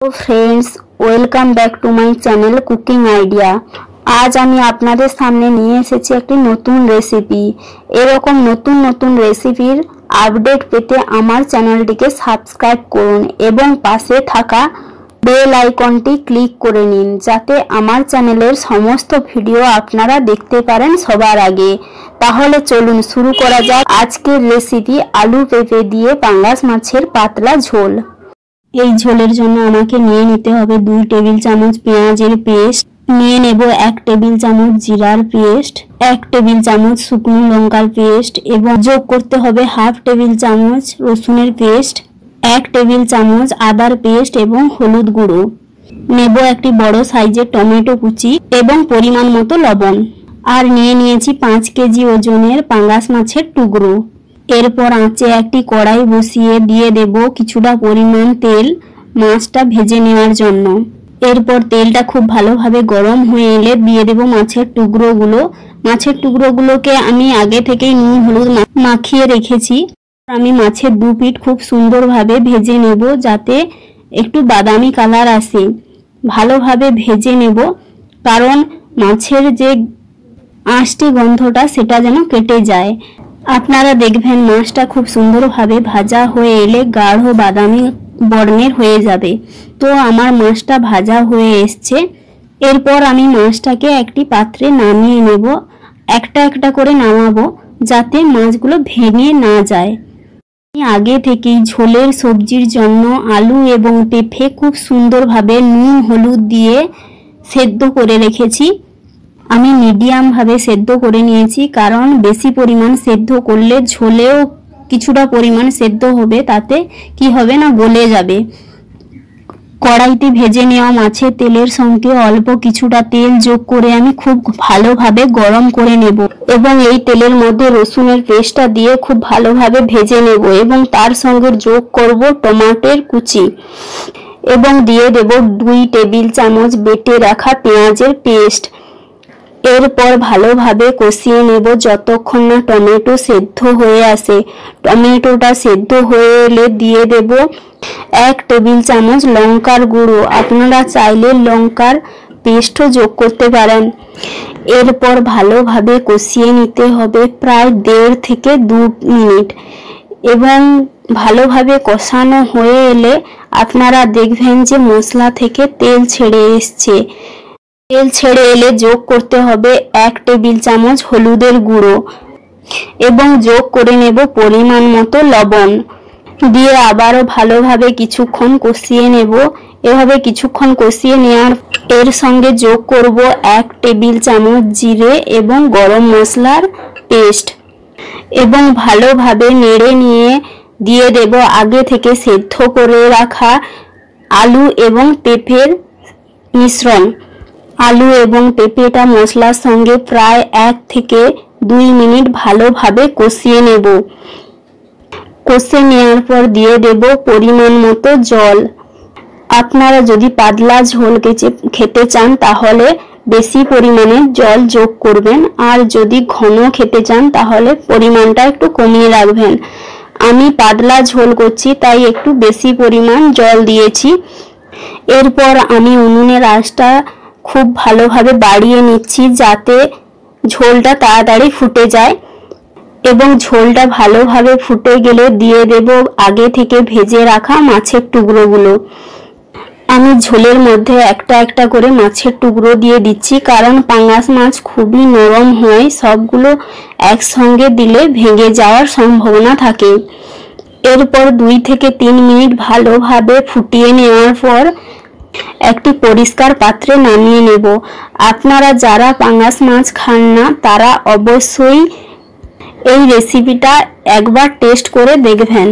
Hello friends welcome back to my channel cooking idea আজ আমি আপনাদের সামনে নিয়ে এসেছি একটি নতুন রেসিপি এরকম নতুন নতুন রেসিপির আপডেট পেতে আমার চ্যানেলটিকে সাবস্ক্রাইব করুন এবং পাশে থাকা বেল আইকনটি ক্লিক করে নিন, যাতে আমার চ্যানেলের সমস্ত ভিডিও আপনারা দেখতে পারেন সবার আগে। তাহলে চলুন শুরু করা যাক আজকের রেসিপি আলু পেঁপে দিয়ে পাঙ্গাস মাছের পাতলা ঝোল। এই ঝোলের জন্য আমাকে নিয়ে নিতে হবে দুই টেবিল চামচ পেঁয়াজের পেস্ট। নিয়ে নেব এক টেবিল চামচ জিরার পেস্ট, এক টেবিল চামচ শুকনো লঙ্কার পেস্ট এবং যোগ করতে হবে হাফ টেবিল চামচ রসুনের পেস্ট, এক টেবিল চামচ আদার পেস্ট এবং হলুদ গুঁড়ো। নেব একটি বড় সাইজের টমেটো কুচি এবং পরিমাণ মতো লবণ। আর নিয়ে নিয়েছি পাঁচ কেজি ওজনের পাঙ্গাস মাছের টুকরো। এরপর আঁচে একটি কড়াই বসিয়ে দিয়ে দেব কিছুটা পরিমাণ তেল মাছটা ভেজে নেওয়ার জন্য। এরপর তেলটা খুব ভালোভাবে গরম হয়ে এলে দিয়ে দেব মাছের টুকরোগুলো। মাছের টুকরোগুলোকে আমি আগে থেকেই নুন, হলুদ মাখিয়ে রেখেছি। আমি মাছের দু পিঠ খুব সুন্দরভাবে ভেজে নেব যাতে একটু বাদামি কালার আসে। ভালোভাবে ভেজে নেব কারণ মাছের যে আঁশটি গন্ধটা সেটা যেন কেটে যায়। আপনারা দেখবেন মাছটা খুব সুন্দরভাবে ভাজা হয়ে এলে গাঢ় বাদামি বর্ণের হয়ে যাবে। তো আমার মাছটা ভাজা হয়ে এসছে। এরপর আমি মাছটাকে একটি পাত্রে নামিয়ে নেব। একটা একটা করে নামাবো যাতে মাছগুলো ভেঙে না যায়। আমি আগে থেকেই ঝোলের সবজির জন্য আলু এবং পেঁপে খুব সুন্দরভাবে নুন, হলুদ দিয়ে সেদ্ধ করে রেখেছি। আমি মিডিয়ামভাবে সেদ্ধ করে নিয়েছি, কারণ বেশি পরিমাণ সেদ্ধ করলে ঝোলেও কিছুটা পরিমাণ সেদ্ধ হবে, তাতে কি হবে না, গলে যাবে। কড়াইতে ভেজে নেওয়া মাছের তেলের সঙ্গে অল্প কিছুটা তেল যোগ করে আমি খুব ভালোভাবে গরম করে নেব এবং এই তেলের মধ্যে রসুনের পেস্টটা দিয়ে খুব ভালোভাবে ভেজে নেব এবং তার সঙ্গে যোগ করব টমাটোর কুচি এবং দিয়ে দেব দুই টেবিল চামচ বেটে রাখা পেঁয়াজের পেস্ট। এরপর ভালোভাবে কষিয়ে নেব যতক্ষণ না টমেটো সেদ্ধ হয়ে আসে। টমেটোটা সেদ্ধ হয়ে এলে দিয়ে দেব এক টেবিল চামচ লঙ্কার গুঁড়ো। আপনারা চাইলে লঙ্কার পেস্টও যোগ করতে পারেন। এরপর ভালোভাবে কষিয়ে নিতে হবে প্রায় দেড় থেকে দু মিনিট। এবং ভালোভাবে কষানো হয়ে এলে আপনারা দেখবেন যে মশলা থেকে তেল ছেড়ে এসছে। তেল ছেড়ে এলে যোগ করতে হবে এক টেবিল চামচ হলুদের গুঁড়ো এবং যোগ করে নেব পরিমাণ মতো লবণ। দিয়ে আবারও ভালোভাবে কিছুক্ষণ কষিয়ে নেব। এভাবে কিছুক্ষণ কষিয়ে নেওয়ার এর সঙ্গে যোগ করব এক টেবিল চামচ জিরে এবং গরম মশলার পেস্ট। এবং ভালোভাবে নেড়ে নিয়ে দিয়ে দেব আগে থেকে সেদ্ধ করে রাখা আলু এবং পেঁপের মিশ্রণ। আলু এবং পেঁপেটা মশলার সঙ্গে প্রায় এক থেকে দুই মিনিট ভালোভাবে কষিয়ে নেব। কষে নেওয়ার পর দিয়ে দেব পরিমাণ মতো জল। আপনারা যদি পাতলা ঝোল খেতে চান তাহলে বেশি পরিমাণে জল যোগ করবেন। আর যদি ঘন খেতে চান তাহলে পরিমাণটা একটু কমিয়ে রাখবেন। আমি পাতলা ঝোল করছি, তাই একটু বেশি পরিমাণ জল দিয়েছি। এরপর আমি উনুনের আঁচটা খুব ভালোভাবে বাড়িয়ে নিচ্ছি যাতে ঝোলটা তাড়াতাড়ি ফুটে যায়। এবং ঝোলটা ভালোভাবে ফুটে গেলে দিয়ে দেব আগে থেকে ভেজে রাখা মাছের টুকরোগুলো। আমি ঝোলের মধ্যে একটা একটা করে মাছের টুকরো দিয়ে দিচ্ছি, কারণ পাঙ্গাস মাছ খুবই নরম হয়, সবগুলো একসঙ্গে দিলে ভেঙে যাওয়ার সম্ভাবনা থাকে। এরপর দুই থেকে তিন মিনিট ভালোভাবে ফুটিয়ে নেওয়ার পর একটি পরিষ্কার পাত্রে নামিয়ে নেব। আপনারা যারা পাঙ্গাস মাছ খান না, তারা অবশ্যই এই রেসিপিটা একবার টেস্ট করে দেখবেন।